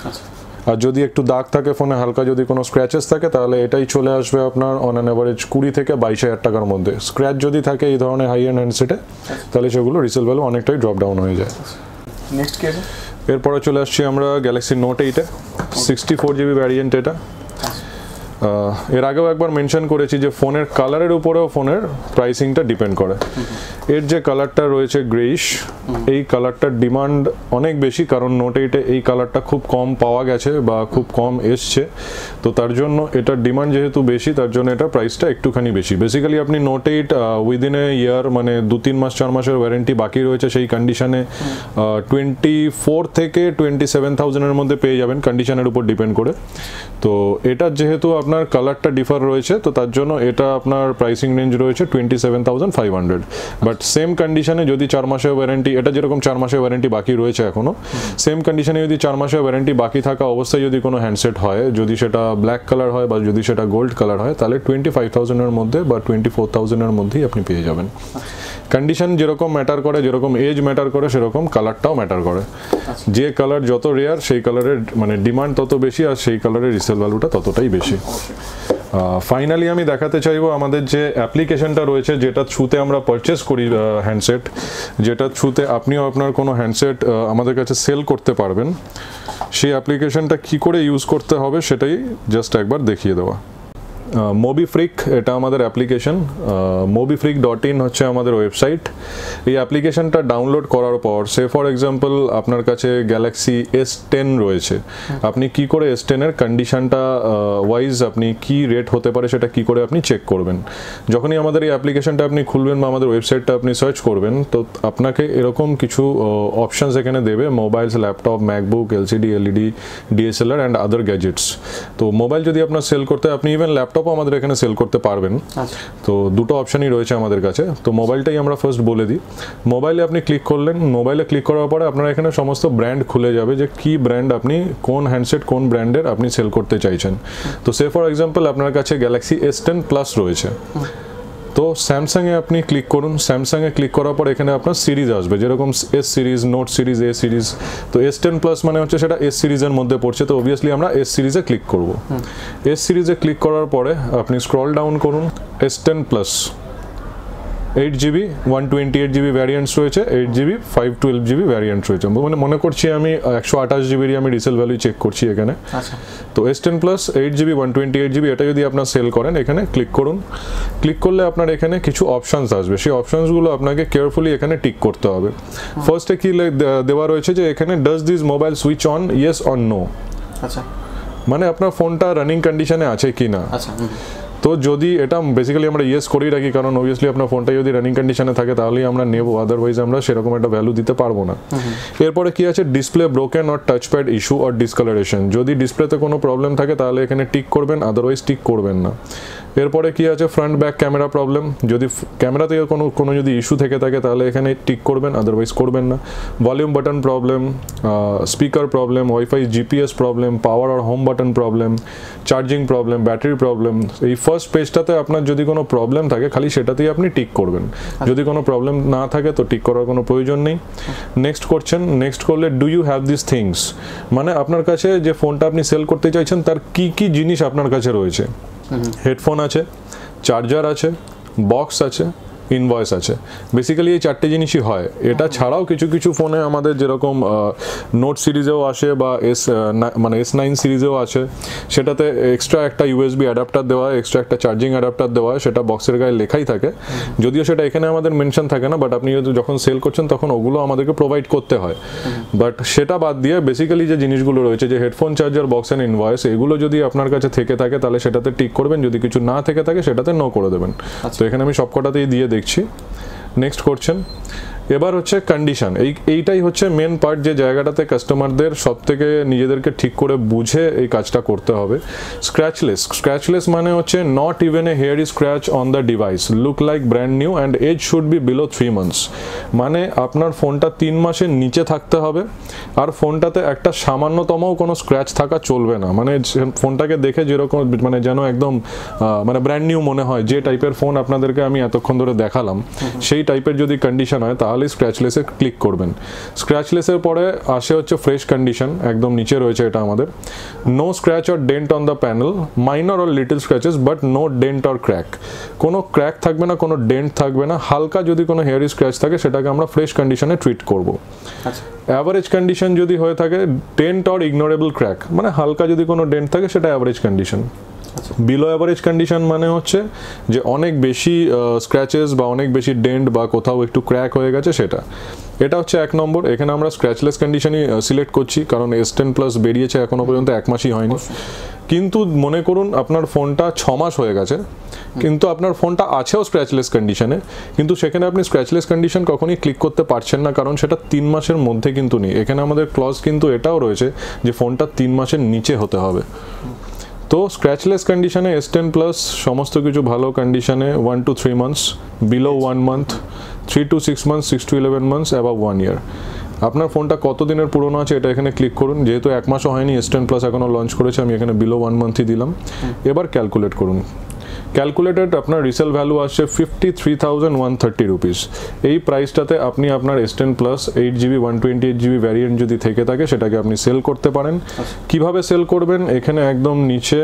আচ্ছা। আর যদি একটু দাগ থাকে ফোনে হালকা যদি কোনো স্ক্র্যাচেস থাকে তাহলে এটাই চলে আসবে আপনার অন অ্যান অ্যাভারেজ কুড়ি থেকে বাইশ হাজার টাকার মধ্যে। স্ক্র্যাচ যদি থাকে এই ধরনের হাই এন্ড হ্যান্ডসেটে তাহলে সেগুলো রিসেল ভ্যালু অনেকটাই ড্রপ ডাউন হয়ে যায়। নেক্সট কি এরপরে চলে আসছি আমরা গ্যালাক্সি নোট এইটে সিক্সটি ফোর জিবি ভ্যারিয়েন্ট এটা। এর আগেও একবার মেনশন করেছি যে ফোনের কালারের উপরেও ফোনের প্রাইসিংটা ডিপেন্ড করে। এর যে কালারটা রয়েছে গ্রেইশ এই কালারটার ডিমান্ড অনেক বেশি, কারণ নোট এইটে এই কালারটা খুব কম পাওয়া গেছে বা খুব কম এসছে। তো তার জন্য এটার ডিমান্ড যেহেতু বেশি, তার জন্য এটা প্রাইসটা একটুখানি বেশি। বেসিক্যালি আপনি Note eight within a year মানে দু তিন মাস, চার মাসের ওয়ারেন্টি বাকি রয়েছে, সেই কন্ডিশনে টোয়েন্টি ফোর থেকে টোয়েন্টি সেভেন থাউজেন্ডের মধ্যে পেয়ে যাবেন কন্ডিশনের উপর ডিপেন্ড করে। তো এটার যেহেতু আপনার কালারটা ডিফার রয়েছে, তো তার জন্য এটা আপনার প্রাইসিং রেঞ্জ রয়েছে twenty seven thousand five hundred but same কন্ডিশনে যদি চার মাসের ওয়ারেন্টি এটা যেরকম চার মাসের ওয়ারেন্টি বাকি রয়েছে এখনও সেম কন্ডিশনে যদি চার মাসের ওয়ারেন্টি বাকি থাকা অবস্থায় যদি কোনো হ্যান্ডসেট হয়, যদি সেটা ব্ল্যাক কালার হয় বা যদি সেটা গোল্ড কালার হয়, তাহলে টোয়েন্টি ফাইভ থাউজেন্ডের মধ্যে বা টোয়েন্টি ফোর থাউজেন্ডের মধ্যেই আপনি পেয়ে যাবেন। কন্ডিশন যেরকম ম্যাটার করে যেরকম এজ ম্যাটার করে সেরকম কালারটাও ম্যাটার করে। যে কালার যত রেয়ার সেই কালারের মানে ডিমান্ড তত বেশি আর সেই কালারের রিসেল ভ্যালুটা ততটাই বেশি। ফাইনালি আমি দেখাতে চাইব আমাদের যে অ্যাপ্লিকেশনটা রয়েছে যেটা থ্রুতে আমরা পারচেস করি হ্যান্ডসেট যেটা থ্রুতে আপনিও আপনার কোনো হ্যান্ডসেট আমাদের কাছে সেল করতে পারবেন। সেই অ্যাপ্লিকেশনটা কি করে ইউজ করতে হবে সেটাই জাস্ট একবার দেখিয়ে দেওয়া। মোবিফ্রিক এটা আমাদের অ্যাপ্লিকেশন মোবিফ্রিক ডট ইন হচ্ছে আমাদের ওয়েবসাইট এই অ্যাপ্লিকেশনটা ডাউনলোড করার পর সে ফর এক্সাম্পল আপনার কাছে গ্যালাক্সি এস টেন রয়েছে। আপনি কি করে এস টেনের কন্ডিশনটা ওয়াইজ আপনি কি রেট হতে পারে সেটা কি করে আপনি চেক করবেন। যখনই আমাদের এই অ্যাপ্লিকেশনটা আপনি খুলবেন বা আমাদের ওয়েবসাইটটা আপনি সার্চ করবেন তো আপনাকে এরকম কিছু অপশনস এখানে দেবে mobiles laptop MacBook LCD LED DSLR and other gadgets তো মোবাইল যদি আপনার সেল করতে আপনি ইভেন ল্যাপটপও আমাদের এখানে সেল করতে পারবেন। আচ্ছা। তো দুটো অপশানই রয়েছে আমাদের কাছে। তো মোবাইলটাই আমরা ফার্স্ট বলে দিই। মোবাইলে আপনি ক্লিক করলেন। মোবাইলে ক্লিক করার পরে আপনার এখানে সমস্ত ব্র্যান্ড খুলে যাবে যে কি ব্র্যান্ড আপনি কোন হ্যান্ডসেট কোন ব্র্যান্ডের আপনি সেল করতে চাইছেন। তো সে ফর এক্সাম্পল আপনার কাছে গ্যালাক্সি এস টেন প্লাস রয়েছে। তো স্যামসাংয়ে আপনি ক্লিক করুন। স্যামসাংয়ে ক্লিক করার পর এখানে আপনার সিরিজ আসবে। যেরকম S series note series A series তো এস টেন প্লাস মানে হচ্ছে সেটা এস সিরিজের মধ্যে পড়ছে। তো অবভিয়াসলি আমরা এস সিরিজে ক্লিক করব। এস সিরিজে ক্লিক করার পরে আপনি স্ক্রল ডাউন করুন। S ten plus eight GB one twenty eight GB variants রয়েছে eight GB five twelve GB variant রয়েছে। মানে মনে করছি আমি একশো আঠাশ জিবিরই আমি রিসেল ভ্যালু চেক করছি এখানে। আচ্ছা। তো S ten plus eight GB one twenty eight GB এটা যদি আপনার সেল করেন এখানে ক্লিক করুন। ক্লিক করলে আপনার এখানে কিছু অপশানস আসবে। সেই অপশানসগুলো আপনাকে কেয়ারফুলি এখানে টিক করতে হবে। ফার্স্টে কি দেওয়া রয়েছে যে এখানে does this mobile switch on yes on no আচ্ছা। মানে আপনার ফোনটা রানিং কন্ডিশনে আছে কি না আচ্ছা। তো যদি এটা বেসিক্যালি আমরা ইয়েস করেই রাখি কারণ অবভিয়াসলি আপনার ফোনটা যদি রানিং কন্ডিশনে থাকে তাহলেই আমরা নেব আদারওয়াইজ আমরা সেরকম একটা ভ্যালু দিতে পারব না। এরপরে কি আছে? Display broken or touchpad issue or discolouration যদি ডিসপ্লেতে কোনো প্রবলেম থাকে তাহলে এখানে টিক করবেন আদারওয়াইজ টিক করবেন না। এরপরে কি আছে? ফ্রন্ট ব্যাক ক্যামেরা প্রবলেম যদি ক্যামেরা থেকে কোনো কোনো যদি ইস্যু থেকে থাকে তাহলে এখানে টিক করবেন আদারওয়াইজ করবেন না। Volume button problem speaker problem WiFi GPS problem power আর home button problem charging problem battery problem এই ফার্স্ট পেজটাতে আপনার যদি কোনো প্রবলেম থাকে খালি সেটাতেই আপনি টিক করবেন। যদি কোনো প্রবলেম না থাকে তো টিক করার কোনো প্রয়োজন নেই। নেক্সট করছেন নেক্সট করলে do you have this things মানে আপনার কাছে যে ফোনটা আপনি সেল করতে চাইছেন তার কি কি জিনিস আপনার কাছে রয়েছে? হেডফোন আছে চার্জার আছে বক্স আছে ইনভয়েস আছে। বেসিক্যালি এই চারটে জিনিসই হয়। এটা ছাড়াও কিছু কিছু ফোনে আমাদের যেরকম নোট সিরিজেও আসে বা এস মানে এস নাইন সিরিজেও আছে সেটাতে এক্সট্রা একটা ইউএসবি অ্যাডাপ্টার দেওয়া হয় এক্সট্রা একটা চার্জিং অ্যাডাপ্টার দেওয়া হয় সেটা বক্সের গায়ে লেখাই থাকে। যদিও সেটা এখানে আমাদের মেনশন থাকে না বাট আপনি যখন সেল করছেন তখন ওগুলো আমাদেরকে প্রোভাইড করতে হয়। বাট সেটা বাদ দিয়ে বেসিক্যালি যে জিনিসগুলো রয়েছে যে headphone charger box and invoice এগুলো যদি আপনার কাছে থেকে থাকে তাহলে সেটাতে টিক করবেন। যদি কিছু না থেকে থাকে সেটাতে নো করে দেবেন। তো এখানে আমি সবকটাতেই দিয়ে দেখছি নেক্সট করছেন এবার হচ্ছে কন্ডিশন এই এইটাই হচ্ছে মেন পার্ট যে জায়গাটাতে কাস্টমারদের সব থেকে নিজেদেরকে ঠিক করে বুঝে এই কাজটা করতে হবে। স্ক্র্যাচলেস স্ক্র্যাচলেস মানে হচ্ছে not even a hair scratch on the device look like brand new and age should be below three months মানে আপনার ফোনটা তিন মাসের নিচে থাকতে হবে আর ফোনটাতে একটা সামান্যতমও কোনো স্ক্র্যাচ থাকা চলবে না। মানে ফোনটাকে দেখে যেরকম মানে যেন একদম মানে ব্র্যান্ড নিউ মনে হয়। যে টাইপের ফোন আপনাদেরকে আমি এতক্ষণ ধরে দেখালাম সেই টাইপের যদি কন্ডিশন হয় তাহলে স্ক্র্যাচলেসে ক্লিক করবেন। স্ক্র্যাচলেসের পরে আসে হচ্ছে ফ্রেশ কন্ডিশন একদম নিচে রয়েছে এটা আমাদের। No scratch or dent on the panel minor or little scratches but no dent or crack কোনো ক্র্যাক থাকবে না কোনো ডেন্ট থাকবে না। হালকা যদি কোনো হেয়ারি স্ক্র্যাচ থাকে সেটাকে আমরা ফ্রেশ কন্ডিশনে ট্রিট করব। আচ্ছা। অ্যাভারেজ কন্ডিশন যদি হয়ে থাকে ডেন্ট অর ইগনোরেবল ক্র্যাক মানে হালকা যদি কোনো ডেন্ট থাকে সেটা average condition below average condition মানে হচ্ছে যে অনেক বেশি স্ক্র্যাচেস বা অনেক বেশি ডেন্ট বা কোথাও একটু ক্র্যাক হয়ে গেছে সেটা। এটা হচ্ছে এক নম্বর। এখানে আমরা স্ক্র্যাচলেস কন্ডিশনই সিলেক্ট করছি, কারণ এস টেন প্লাস বেরিয়েছে এখনও পর্যন্ত এক মাসই হয়নি। কিন্তু মনে করুন, আপনার ফোনটা ছ মাস হয়ে গেছে, কিন্তু আপনার ফোনটা আছেও স্ক্র্যাচলেস কন্ডিশনে কিন্তু সেখানে আপনি স্ক্র্যাচলেস কন্ডিশন কখনই ক্লিক করতে পারছেন না, কারণ সেটা তিন মাসের মধ্যে কিন্তু নেই। এখানে আমাদের ক্লজ কিন্তু এটাও রয়েছে যে ফোনটা তিন মাসের নিচে হতে হবে। তো স্ক্র্যাচলেস কন্ডিশনে এস টেন প্লাস সমস্ত কিছু ভালো কন্ডিশনে one to three months below one month three to six months six to eleven months above one year আপনার ফোনটা কত দিনের পুরনো আছে এটা এখানে ক্লিক করুন। যেহেতু এক মাসও হয়নি এস টেন প্লাস এখনও লঞ্চ করেছে আমি এখানে বিলো ওয়ান মান্থই দিলাম। এবার ক্যালকুলেট করুন। ক্যালকুলেটেড আপনার রিসেল ভ্যালু আসছে fifty three thousand one thirty rupees এই প্রাইসটাতে আপনি আপনার S ten plus eight GB one twenty eight GB variant যদি থেকে থাকে সেটাকে আপনি সেল করতে পারেন। কীভাবে সেল করবেন? এখানে একদম নিচে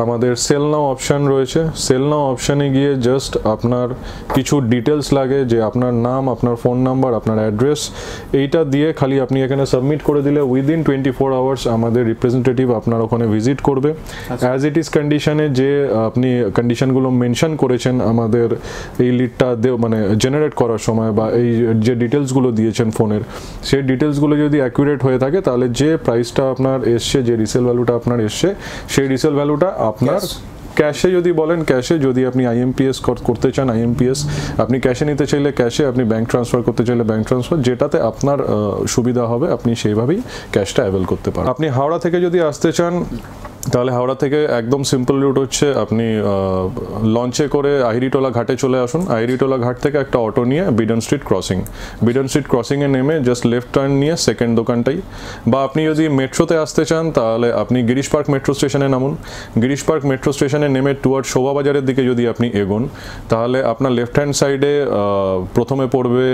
আমাদের সেল নাও অপশান রয়েছে। সেল নাও অপশানে গিয়ে জাস্ট আপনার কিছু ডিটেলস লাগে যে আপনার নাম আপনার ফোন নাম্বার আপনার অ্যাড্রেস এইটা দিয়ে খালি আপনি এখানে সাবমিট করে দিলে উইদিন টোয়েন্টি ফোর আওয়ার্স আমাদের রিপ্রেজেন্টেটিভ আপনার ওখানে ভিজিট করবে। অ্যাজ ইট ইজ কন্ডিশনে যে আপনি কন্ডিশনগুলো মেনশন করেছেন আমাদের এই লিডটা মানে জেনারেট করার সময় বা এই যে ডিটেলসগুলো দিয়েছেন ফোনের সেই ডিটেলসগুলো যদি অ্যাকুরেট হয়ে থাকে তাহলে যে প্রাইসটা আপনার এসছে যে রিসেল ভ্যালুটা আপনার এসছে সেই রিসেল ভ্যালুটা আপনার ক্যাশে যদি বলেন ক্যাশে যদি আপনি আইএমপিএস করতে চান আইএমপিএস আপনি ক্যাশে নিতে চাইলে ক্যাশে আপনি ব্যাংক ট্রান্সফার করতে চাইলে ব্যাংক ট্রান্সফার যেটাতে আপনার সুবিধা হবে আপনি সেইভাবেই ক্যাশটা অ্যাভেল করতে পারেন আপনি হাওড়া থেকে যদি আসতে চান তাহলে হাওড়া থেকে একদম সিম্পল রুট হচ্ছে আপনি লঞ্চে করে আহিরিটোলা ঘাটে চলে আসুন। আহিরিটোলা ঘাট থেকে একটা অটো নিয়ে Beadon Street crossing Beadon Street ক্রসিংয়ে নেমে জাস্ট লেফট টার্ন নিয়ে সেকেন্ড দোকানটাই। বা আপনি যদি মেট্রোতে আসতে চান, তাহলে আপনি গিরিশ পার্ক মেট্রো স্টেশনে নামুন। গিরিশ পার্ক মেট্রো স্টেশনে নেমে টুয়ার্ড শোভাবাজারের দিকে যদি আপনি এগোন, তাহলে আপনার লেফট হ্যান্ড সাইডে প্রথমে পড়বে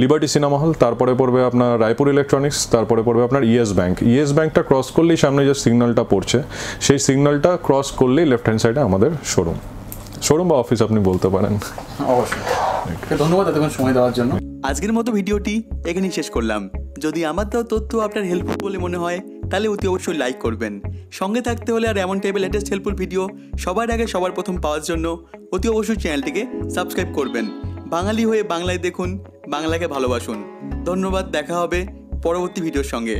লিবার্টি সিনেমা হল তারপরে পড়বে আপনার রায়পুর ইলেকট্রনিক্স তারপরে পড়বে আপনার ইয়েস ব্যাংক ইয়েস ব্যাংকটা ক্রস করলেই সামনে যে সিগন্যালটা পড়ছে সেই সিগন্যালটা ক্রস করলেই লেফট হ্যান্ড সাইডে আমাদের শোরুম শোরুম বা অফিস আপনি বলতে পারেন। অবশ্যই। ধন্যবাদ এতক্ষণ সময় দেওয়ার জন্য। আজকের মতো ভিডিওটি এখানেই শেষ করলাম। যদি আমার দেওয়া তথ্য আপনার হেল্পফুল বলে মনে হয় তাহলে অতি অবশ্যই লাইক করবেন। সঙ্গে থাকতে হলে আর এমন টাইপের লেটেস্ট হেল্পফুল ভিডিও সবার আগে সবার প্রথম পাওয়ার জন্য অতি অবশ্যই চ্যানেলটিকে সাবস্ক্রাইব করবেন। বাঙালি হয়ে বাংলায় দেখুন বাংলাকে ভালোবাসুন। ধন্যবাদ দেখা হবে পরবর্তী ভিডিওর সঙ্গে।